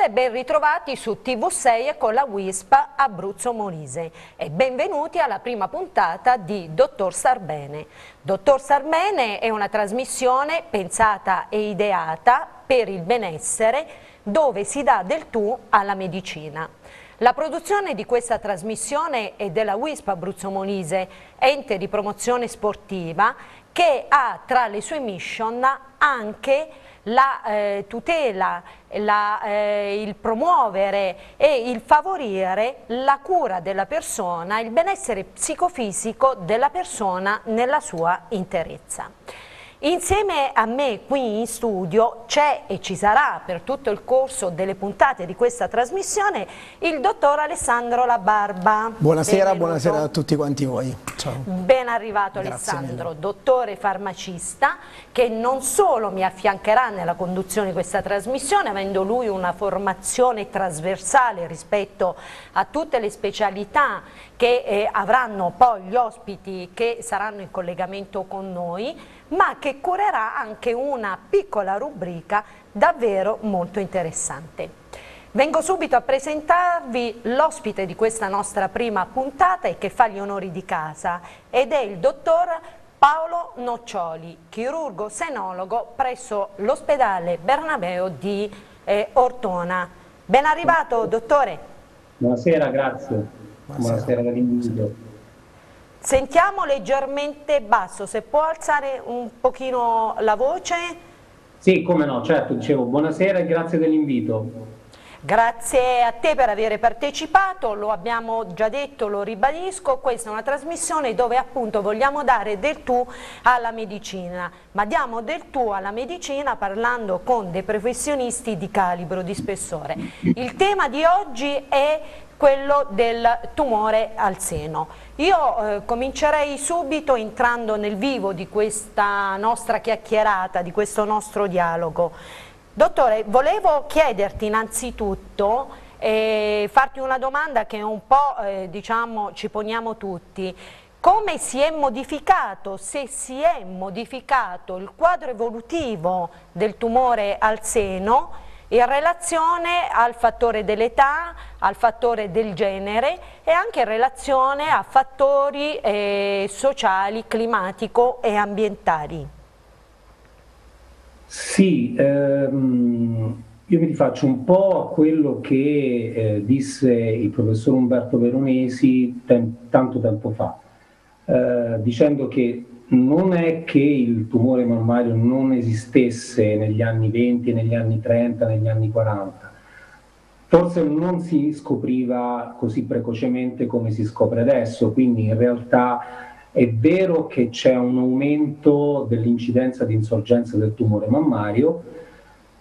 Buonasera e ben ritrovati su TV6 e con la WISP Abruzzo Molise e benvenuti alla prima puntata di Dottor Sarbene. Dottor Sarbene è una trasmissione pensata e ideata per il benessere dove si dà del tu alla medicina. La produzione di questa trasmissione è della WISP Abruzzo Molise, ente di promozione sportiva che ha tra le sue mission anche la eh, tutela, la, eh, il promuovere e il favorire la cura della persona, il benessere psicofisico della persona nella sua interezza. Insieme a me qui in studio c'è e ci sarà per tutto il corso delle puntate di questa trasmissione il dottor Alessandro La Barba. Buonasera, buonasera a tutti quanti voi. Ciao. Ben arrivato Grazie Alessandro, mille. dottore farmacista che non solo mi affiancherà nella conduzione di questa trasmissione avendo lui una formazione trasversale rispetto a tutte le specialità che eh, avranno poi gli ospiti che saranno in collegamento con noi ma che curerà anche una piccola rubrica davvero molto interessante. Vengo subito a presentarvi l'ospite di questa nostra prima puntata e che fa gli onori di casa ed è il dottor Paolo Noccioli, chirurgo senologo presso l'ospedale Bernabeo di eh, Ortona. Ben arrivato dottore. Buonasera, grazie. Buonasera, dall'invito. Sentiamo leggermente basso, se può alzare un pochino la voce. Sì, come no, certo, dicevo buonasera e grazie dell'invito. Grazie a te per aver partecipato, lo abbiamo già detto, lo ribadisco, questa è una trasmissione dove appunto vogliamo dare del tu alla medicina, ma diamo del tu alla medicina parlando con dei professionisti di calibro, di spessore. Il tema di oggi è quello del tumore al seno. Io eh, comincerei subito entrando nel vivo di questa nostra chiacchierata, di questo nostro dialogo. Dottore, volevo chiederti innanzitutto, eh, farti una domanda che un po' eh, diciamo, ci poniamo tutti, come si è modificato, se si è modificato il quadro evolutivo del tumore al seno in relazione al fattore dell'età, al fattore del genere e anche in relazione a fattori eh, sociali, climatico e ambientali. Sì, ehm, io mi rifaccio un po' a quello che eh, disse il professor Umberto Veronesi tem tanto tempo fa, eh, dicendo che non è che il tumore mammario non esistesse negli anni 20, negli anni 30, negli anni 40. Forse non si scopriva così precocemente come si scopre adesso, quindi in realtà è vero che c'è un aumento dell'incidenza di insorgenza del tumore mammario,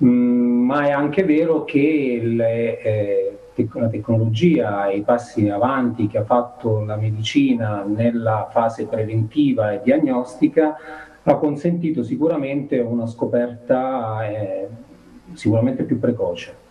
mm, ma è anche vero che le, eh, la tecnologia e i passi avanti che ha fatto la medicina nella fase preventiva e diagnostica ha consentito sicuramente una scoperta eh, sicuramente più precoce.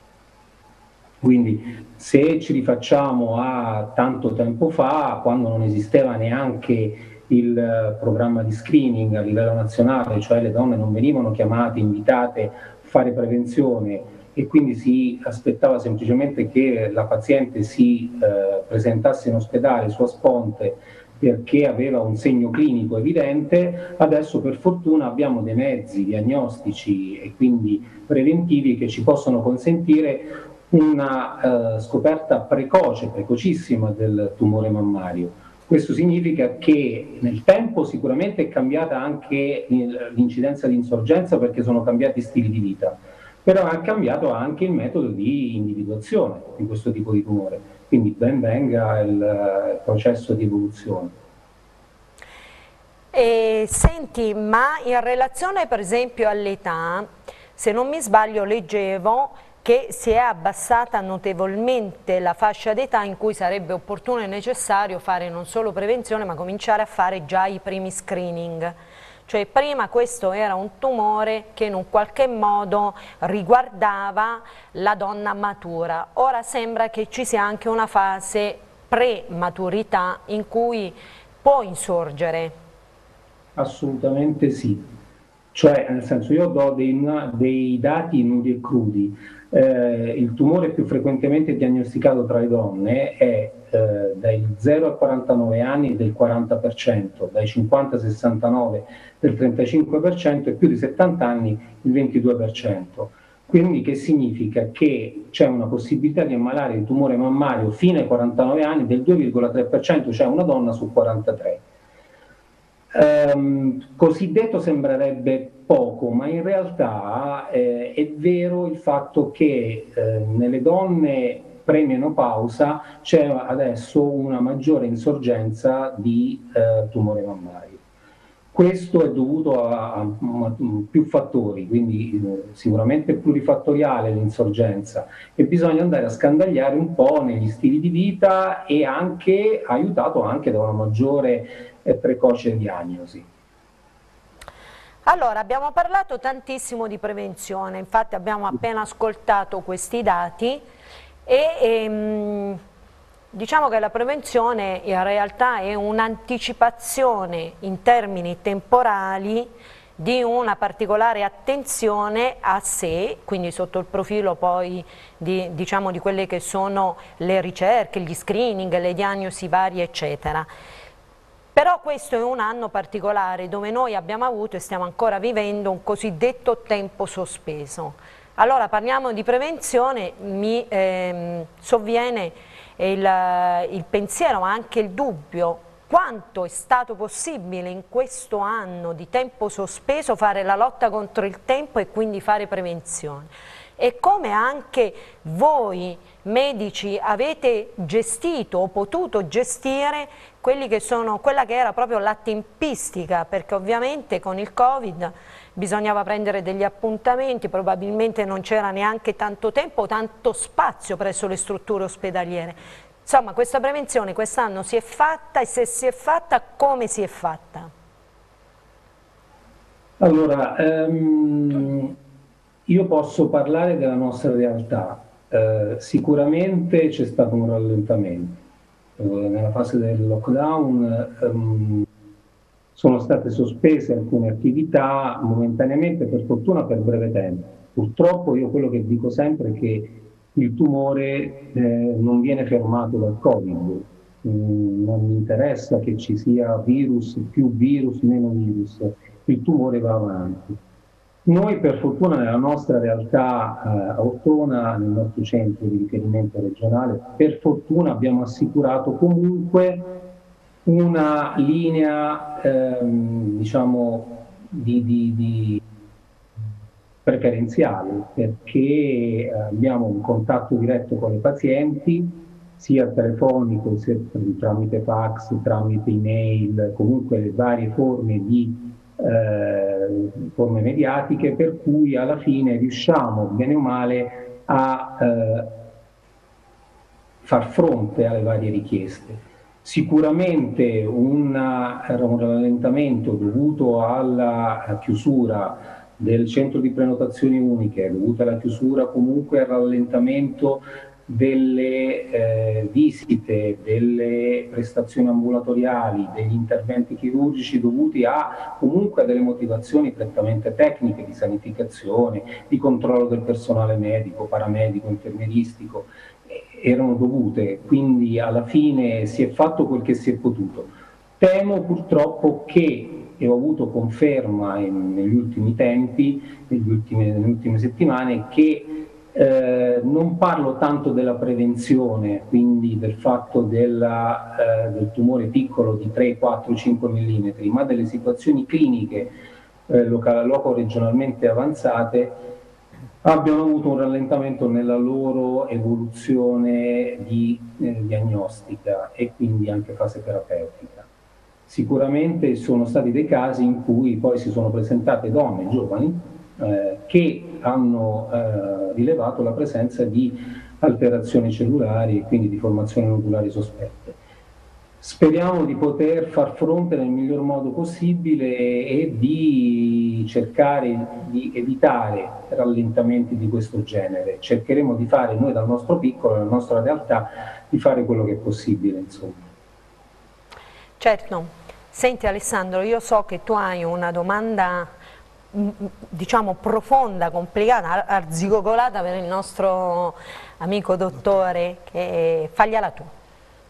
Quindi se ci rifacciamo a tanto tempo fa, quando non esisteva neanche il programma di screening a livello nazionale, cioè le donne non venivano chiamate, invitate a fare prevenzione e quindi si aspettava semplicemente che la paziente si eh, presentasse in ospedale su Asponte perché aveva un segno clinico evidente, adesso per fortuna abbiamo dei mezzi diagnostici e quindi preventivi che ci possono consentire una uh, scoperta precoce, precocissima del tumore mammario. Questo significa che nel tempo sicuramente è cambiata anche l'incidenza di insorgenza perché sono cambiati stili di vita però ha cambiato anche il metodo di individuazione di questo tipo di tumore, quindi ben venga il, il processo di evoluzione. E, senti, ma in relazione per esempio all'età, se non mi sbaglio leggevo che si è abbassata notevolmente la fascia d'età in cui sarebbe opportuno e necessario fare non solo prevenzione ma cominciare a fare già i primi screening. Cioè prima questo era un tumore che in un qualche modo riguardava la donna matura, ora sembra che ci sia anche una fase pre-maturità in cui può insorgere. Assolutamente sì, cioè nel senso io do dei, dei dati nudi e crudi. Eh, il tumore più frequentemente diagnosticato tra le donne è eh, dai 0 a 49 anni del 40%, dai 50 a 69 del 35% e più di 70 anni il 22%. Quindi che significa che c'è una possibilità di ammalare di tumore mammario fino ai 49 anni del 2,3%, cioè una donna su 43. Um, cosiddetto sembrerebbe poco, ma in realtà eh, è vero il fatto che eh, nelle donne premenopausa c'è adesso una maggiore insorgenza di eh, tumore mammario. Questo è dovuto a, a, a più fattori, quindi eh, sicuramente plurifattoriale l'insorgenza e bisogna andare a scandagliare un po' negli stili di vita e anche aiutato anche da una maggiore e precoce diagnosi. Allora, abbiamo parlato tantissimo di prevenzione, infatti abbiamo appena ascoltato questi dati e ehm, diciamo che la prevenzione in realtà è un'anticipazione in termini temporali di una particolare attenzione a sé, quindi sotto il profilo poi di, diciamo, di quelle che sono le ricerche, gli screening, le diagnosi varie eccetera. Però questo è un anno particolare dove noi abbiamo avuto e stiamo ancora vivendo un cosiddetto tempo sospeso. Allora parliamo di prevenzione, mi ehm, sovviene il, il pensiero ma anche il dubbio quanto è stato possibile in questo anno di tempo sospeso fare la lotta contro il tempo e quindi fare prevenzione e come anche voi medici avete gestito o potuto gestire che sono, quella che era proprio la tempistica, perché ovviamente con il Covid bisognava prendere degli appuntamenti, probabilmente non c'era neanche tanto tempo, tanto spazio presso le strutture ospedaliere. Insomma, questa prevenzione quest'anno si è fatta e se si è fatta, come si è fatta? Allora, um, io posso parlare della nostra realtà. Uh, sicuramente c'è stato un rallentamento eh, nella fase del lockdown um, sono state sospese alcune attività momentaneamente, per fortuna per breve tempo. Purtroppo io quello che dico sempre è che il tumore eh, non viene fermato dal Covid, mm, non mi interessa che ci sia virus, più virus, meno virus, il tumore va avanti. Noi per fortuna nella nostra realtà eh, a Ortona, nel nostro centro di riferimento regionale, per fortuna abbiamo assicurato comunque una linea ehm, diciamo di, di, di preferenziale perché abbiamo un contatto diretto con i pazienti sia telefonico sia tramite fax, tramite email, comunque le varie forme di eh, forme mediatiche per cui alla fine riusciamo bene o male a eh, far fronte alle varie richieste. Sicuramente un rallentamento dovuto alla chiusura del centro di prenotazioni uniche, dovuto alla chiusura comunque al rallentamento delle eh, visite, delle prestazioni ambulatoriali, degli interventi chirurgici dovuti a comunque delle motivazioni prettamente tecniche di sanificazione, di controllo del personale medico, paramedico, infermieristico, eh, erano dovute, quindi alla fine si è fatto quel che si è potuto. Temo purtroppo che, e ho avuto conferma in, negli ultimi tempi, negli ultime, nelle ultime settimane, che eh, non parlo tanto della prevenzione, quindi del fatto della, eh, del tumore piccolo di 3, 4, 5 mm, ma delle situazioni cliniche eh, loco regionalmente avanzate abbiano avuto un rallentamento nella loro evoluzione di eh, diagnostica e quindi anche fase terapeutica. Sicuramente sono stati dei casi in cui poi si sono presentate donne giovani eh, che hanno eh, rilevato la presenza di alterazioni cellulari e quindi di formazioni nodulari sospette. Speriamo di poter far fronte nel miglior modo possibile e di cercare di evitare rallentamenti di questo genere. Cercheremo di fare noi dal nostro piccolo, dalla nostra realtà, di fare quello che è possibile. Insomma. Certo. Senti Alessandro, io so che tu hai una domanda diciamo profonda, complicata, arzigogolata per il nostro amico dottore, che fagliela tu.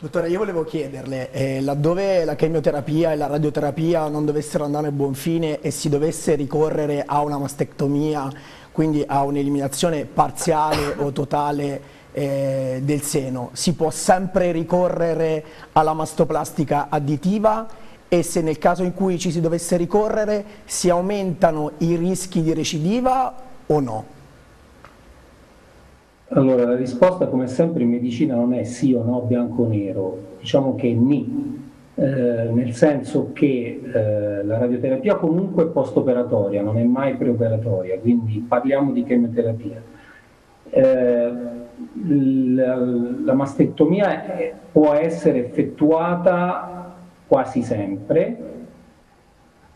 Dottore, io volevo chiederle, eh, laddove la chemioterapia e la radioterapia non dovessero andare a buon fine e si dovesse ricorrere a una mastectomia, quindi a un'eliminazione parziale o totale eh, del seno, si può sempre ricorrere alla mastoplastica additiva e se nel caso in cui ci si dovesse ricorrere si aumentano i rischi di recidiva o no? Allora, la risposta come sempre in medicina non è sì o no, bianco o nero, diciamo che ni, eh, nel senso che eh, la radioterapia comunque è post-operatoria, non è mai preoperatoria, quindi parliamo di chemioterapia. Eh, la, la, mastectomia può essere effettuata quasi sempre,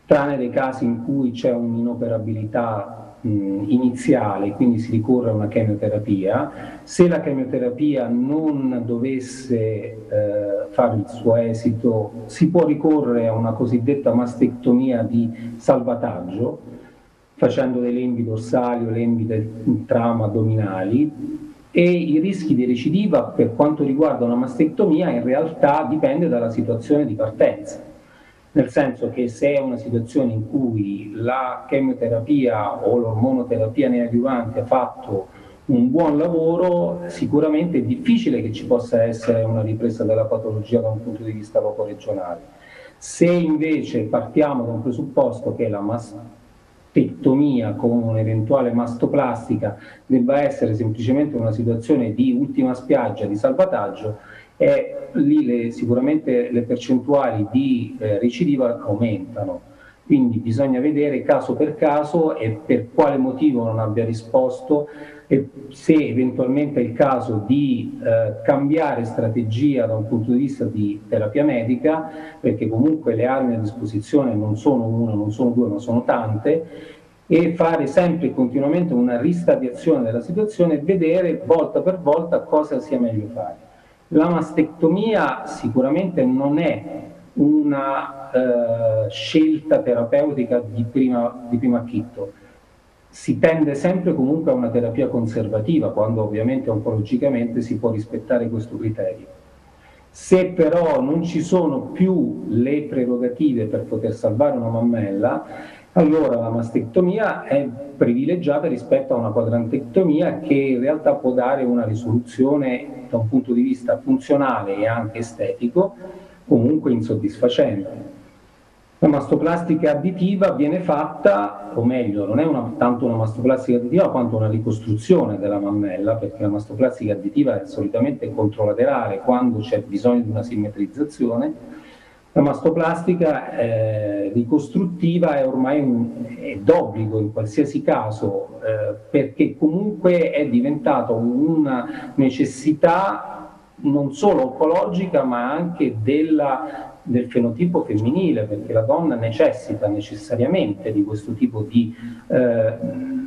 tranne dei casi in cui c'è un'inoperabilità iniziale, quindi si ricorre a una chemioterapia. Se la chemioterapia non dovesse eh, fare il suo esito, si può ricorrere a una cosiddetta mastectomia di salvataggio, facendo dei lembi dorsali o lembi del trama addominali e i rischi di recidiva per quanto riguarda una mastectomia in realtà dipende dalla situazione di partenza nel senso che se è una situazione in cui la chemioterapia o l'ormonoterapia neoadiuvante ha fatto un buon lavoro, sicuramente è difficile che ci possa essere una ripresa della patologia da un punto di vista regionale. Se invece partiamo da un presupposto che la mastectomia con un'eventuale mastoplastica debba essere semplicemente una situazione di ultima spiaggia, di salvataggio, e lì le, sicuramente le percentuali di eh, recidiva aumentano. Quindi bisogna vedere caso per caso e per quale motivo non abbia risposto e se eventualmente è il caso di eh, cambiare strategia da un punto di vista di terapia medica, perché comunque le armi a disposizione non sono una, non sono due, ma sono tante, e fare sempre e continuamente una ristadiazione della situazione e vedere volta per volta cosa sia meglio fare. La mastectomia sicuramente non è una eh, scelta terapeutica di prima, di prima acchitto. Si tende sempre comunque a una terapia conservativa, quando ovviamente oncologicamente si può rispettare questo criterio. Se però non ci sono più le prerogative per poter salvare una mammella, allora la mastectomia è privilegiata rispetto a una quadrantectomia che in realtà può dare una risoluzione da un punto di vista funzionale e anche estetico comunque insoddisfacente. La mastoplastica additiva viene fatta, o meglio, non è una, tanto una mastoplastica additiva quanto una ricostruzione della mammella, perché la mastoplastica additiva è solitamente controlaterale quando c'è bisogno di una simmetrizzazione, la mastoplastica eh, ricostruttiva è ormai un, è d'obbligo in qualsiasi caso eh, perché comunque è diventata una necessità non solo oncologica ma anche della, del fenotipo femminile perché la donna necessita necessariamente di questo tipo di eh,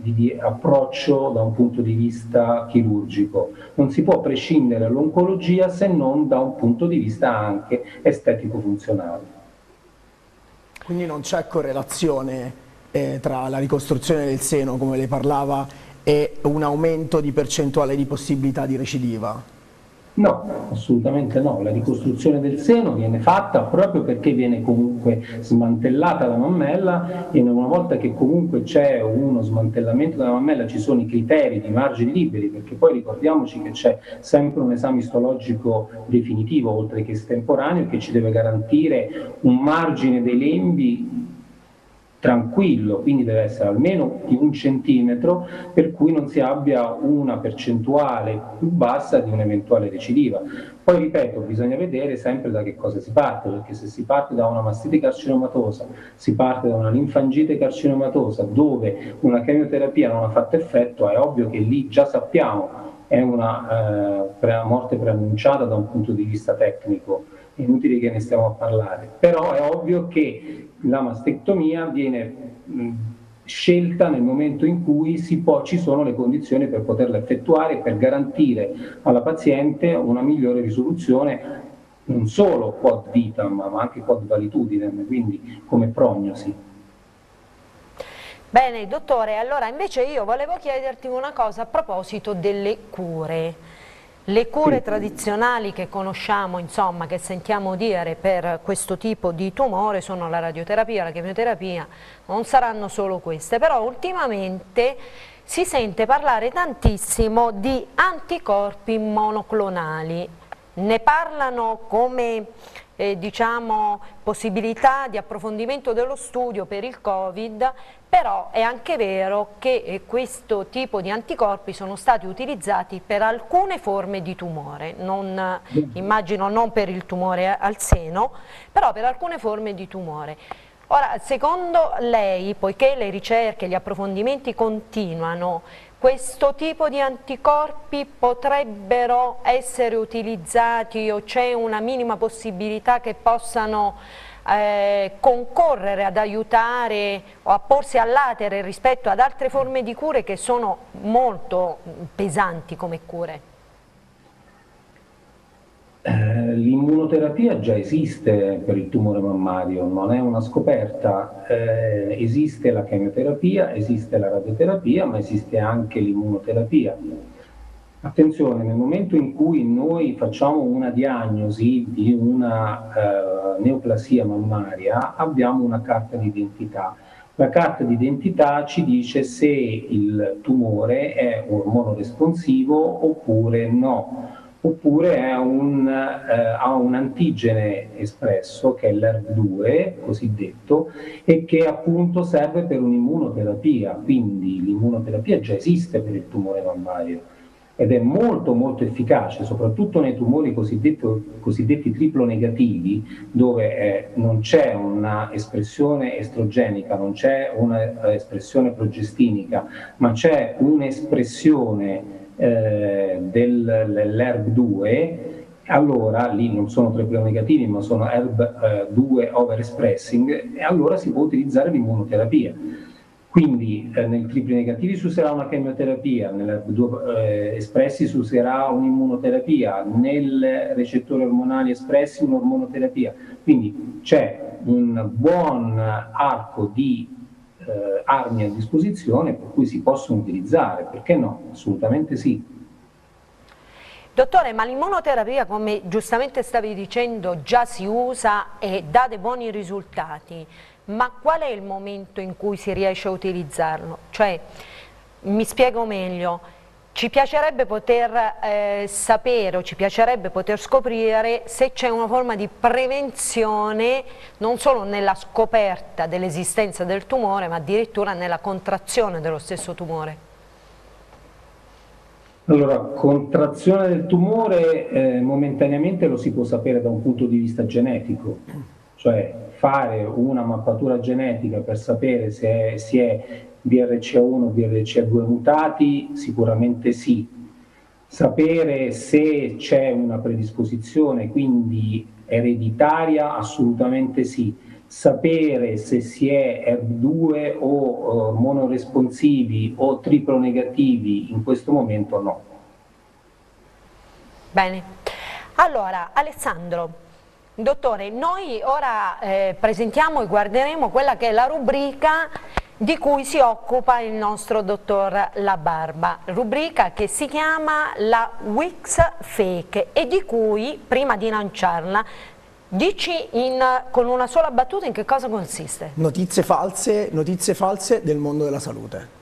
di, di approccio da un punto di vista chirurgico. Non si può prescindere dall'oncologia se non da un punto di vista anche estetico-funzionale. Quindi non c'è correlazione eh, tra la ricostruzione del seno, come lei parlava, e un aumento di percentuale di possibilità di recidiva? No, assolutamente no. La ricostruzione del seno viene fatta proprio perché viene comunque smantellata la mammella e una volta che comunque c'è uno smantellamento della mammella ci sono i criteri di margini liberi, perché poi ricordiamoci che c'è sempre un esame istologico definitivo oltre che estemporaneo che ci deve garantire un margine dei lembi tranquillo, quindi deve essere almeno di un centimetro per cui non si abbia una percentuale più bassa di un'eventuale recidiva. Poi ripeto, bisogna vedere sempre da che cosa si parte, perché se si parte da una mastite carcinomatosa, si parte da una linfangite carcinomatosa dove una chemioterapia non ha fatto effetto, è ovvio che lì già sappiamo è una eh, morte preannunciata da un punto di vista tecnico, inutile che ne stiamo a parlare, però è ovvio che la mastectomia viene scelta nel momento in cui può, ci sono le condizioni per poterla effettuare per garantire alla paziente una migliore risoluzione non solo quad vitam ma anche quad valitudine, quindi come prognosi. Bene, dottore, allora invece io volevo chiederti una cosa a proposito delle cure. Le cure tradizionali che conosciamo, insomma, che sentiamo dire per questo tipo di tumore sono la radioterapia, la chemioterapia, non saranno solo queste, però ultimamente si sente parlare tantissimo di anticorpi monoclonali. Ne parlano come eh, diciamo, possibilità di approfondimento dello studio per il Covid, però è anche vero che eh, questo tipo di anticorpi sono stati utilizzati per alcune forme di tumore, non, immagino non per il tumore al seno, però per alcune forme di tumore. Ora, secondo lei, poiché le ricerche, gli approfondimenti continuano, questo tipo di anticorpi potrebbero essere utilizzati o c'è una minima possibilità che possano eh, concorrere ad aiutare o a porsi all'atere rispetto ad altre forme di cure che sono molto pesanti come cure? Eh, l'immunoterapia già esiste per il tumore mammario, non è una scoperta, eh, esiste la chemioterapia, esiste la radioterapia, ma esiste anche l'immunoterapia. Attenzione, nel momento in cui noi facciamo una diagnosi di una eh, neoplasia mammaria, abbiamo una carta d'identità. La carta d'identità ci dice se il tumore è ormonoresponsivo oppure no oppure un, eh, ha un antigene espresso che è l'ERV2 cosiddetto e che appunto serve per un'immunoterapia, quindi l'immunoterapia già esiste per il tumore mammario ed è molto molto efficace, soprattutto nei tumori cosiddetti, triplo negativi, dove eh, non c'è un'espressione estrogenica, non c'è un'espressione progestinica, ma c'è un'espressione eh, dell'ERB2, allora lì non sono triplo negativi ma sono ERB2 eh, overexpressing e allora si può utilizzare l'immunoterapia. Quindi eh, nei tripli negativi si userà una chemioterapia, nell'ERB2 eh, espressi si userà un'immunoterapia, nel recettori ormonali espressi un'ormonoterapia. Quindi c'è un buon arco di eh, armi a disposizione per cui si possono utilizzare, perché no? Assolutamente sì. Dottore, ma l'immunoterapia, come giustamente stavi dicendo, già si usa e dà dei buoni risultati, ma qual è il momento in cui si riesce a utilizzarlo? Cioè, mi spiego meglio, ci piacerebbe poter eh, sapere o ci piacerebbe poter scoprire se c'è una forma di prevenzione non solo nella scoperta dell'esistenza del tumore ma addirittura nella contrazione dello stesso tumore. Allora, contrazione del tumore eh, momentaneamente lo si può sapere da un punto di vista genetico, cioè fare una mappatura genetica per sapere se è, si è BRCA1, BRCA2 mutati? Sicuramente sì. Sapere se c'è una predisposizione, quindi ereditaria? Assolutamente sì. Sapere se si è ERB2 o uh, monoresponsivi o triplo negativi in questo momento no. Bene. Allora, Alessandro, dottore, noi ora eh, presentiamo e guarderemo quella che è la rubrica di cui si occupa il nostro dottor La Barba, rubrica che si chiama la Wix Fake e di cui, prima di lanciarla, dici in, con una sola battuta in che cosa consiste? Notizie false, notizie false del mondo della salute.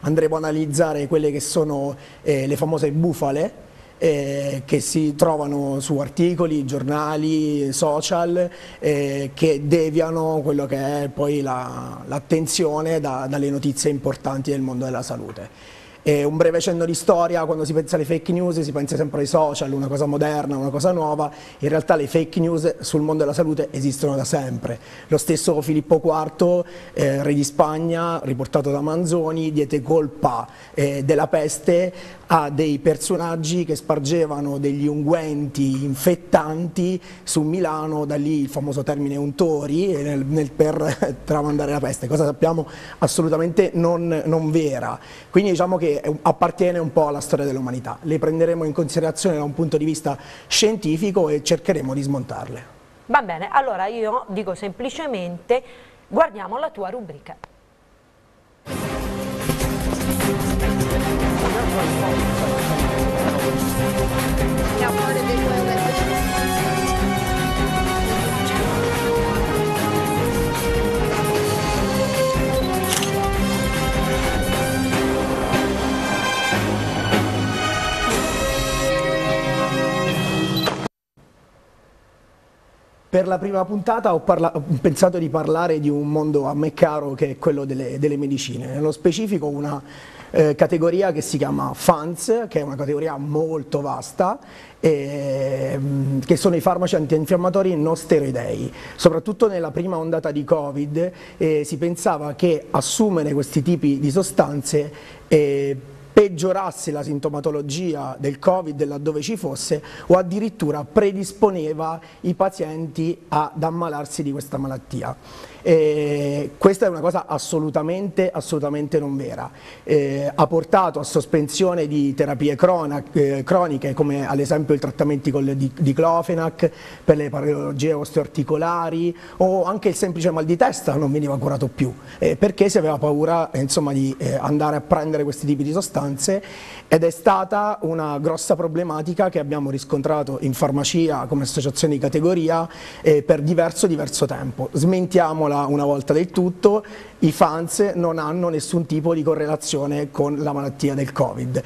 Andremo a analizzare quelle che sono eh, le famose bufale, eh, che si trovano su articoli, giornali, social eh, che deviano quello che è poi l'attenzione la, da, dalle notizie importanti del mondo della salute. E un breve cenno di storia, quando si pensa alle fake news si pensa sempre ai social, una cosa moderna, una cosa nuova, in realtà le fake news sul mondo della salute esistono da sempre. Lo stesso Filippo IV, eh, re di Spagna, riportato da Manzoni, diede colpa eh, della peste a dei personaggi che spargevano degli unguenti infettanti su Milano, da lì il famoso termine untori nel, nel per tramandare la peste, cosa sappiamo assolutamente non, non vera. Quindi diciamo che appartiene un po' alla storia dell'umanità. Le prenderemo in considerazione da un punto di vista scientifico e cercheremo di smontarle. Va bene, allora io dico semplicemente guardiamo la tua rubrica. Per la prima puntata ho, ho, pensato di parlare di un mondo a me caro che è quello delle, delle medicine, nello specifico una eh, categoria che si chiama FANS, che è una categoria molto vasta, eh, che sono i farmaci antinfiammatori non steroidei. Soprattutto nella prima ondata di Covid eh, si pensava che assumere questi tipi di sostanze eh, peggiorasse la sintomatologia del Covid laddove ci fosse o addirittura predisponeva i pazienti ad ammalarsi di questa malattia. E questa è una cosa assolutamente, assolutamente non vera. Eh, ha portato a sospensione di terapie eh, croniche come ad esempio i trattamenti con di Clofenac per le patologie osteoarticolari o anche il semplice mal di testa non veniva curato più eh, perché si aveva paura insomma, di eh, andare a prendere questi tipi di sostanze ed è stata una grossa problematica che abbiamo riscontrato in farmacia come associazione di categoria eh, per diverso diverso tempo. Smentiamola una volta del tutto, i fans non hanno nessun tipo di correlazione con la malattia del Covid.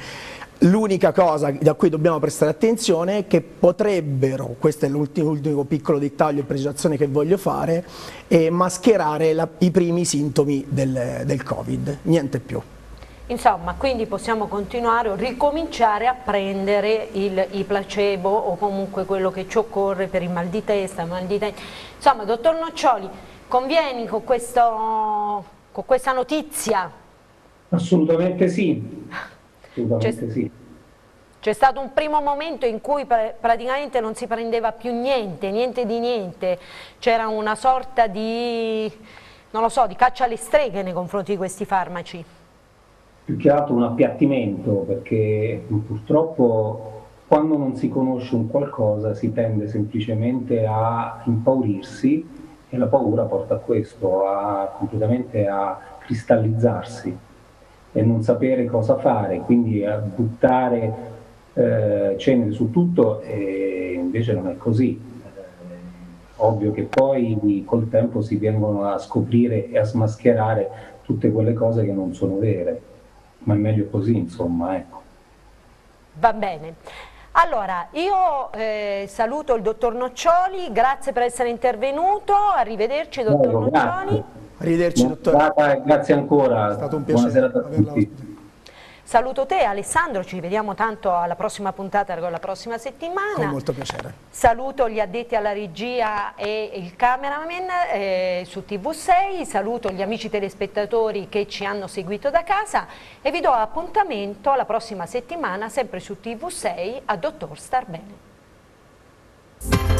L'unica cosa da cui dobbiamo prestare attenzione è che potrebbero, questo è l'ultimo piccolo dettaglio e precisazione che voglio fare, è mascherare la, i primi sintomi del, del Covid, niente più. Insomma, quindi possiamo continuare o ricominciare a prendere il, i placebo o comunque quello che ci occorre per il mal di testa, mal di testa. Insomma, dottor Noccioli, convieni con, questo, con questa notizia? Assolutamente sì. Assolutamente sì. C'è stato un primo momento in cui praticamente non si prendeva più niente, niente di niente, c'era una sorta di, non lo so, di caccia alle streghe nei confronti di questi farmaci più che altro un appiattimento perché purtroppo quando non si conosce un qualcosa si tende semplicemente a impaurirsi e la paura porta a questo, a completamente a cristallizzarsi e non sapere cosa fare, quindi a buttare eh, cenere su tutto e invece non è così. Eh, ovvio che poi col tempo si vengono a scoprire e a smascherare tutte quelle cose che non sono vere ma è meglio così, insomma, ecco. Va bene. Allora, io eh, saluto il dottor Noccioli, grazie per essere intervenuto, arrivederci dottor Prego, Noccioli. Arrivederci dottor. Grazie ancora. È stato un piacere. Buonasera a tutti. Saluto te Alessandro, ci vediamo tanto alla prossima puntata, la prossima settimana. Con molto piacere. Saluto gli addetti alla regia e il cameraman eh, su TV6, saluto gli amici telespettatori che ci hanno seguito da casa e vi do appuntamento alla prossima settimana sempre su TV6 a Dottor Star Bene.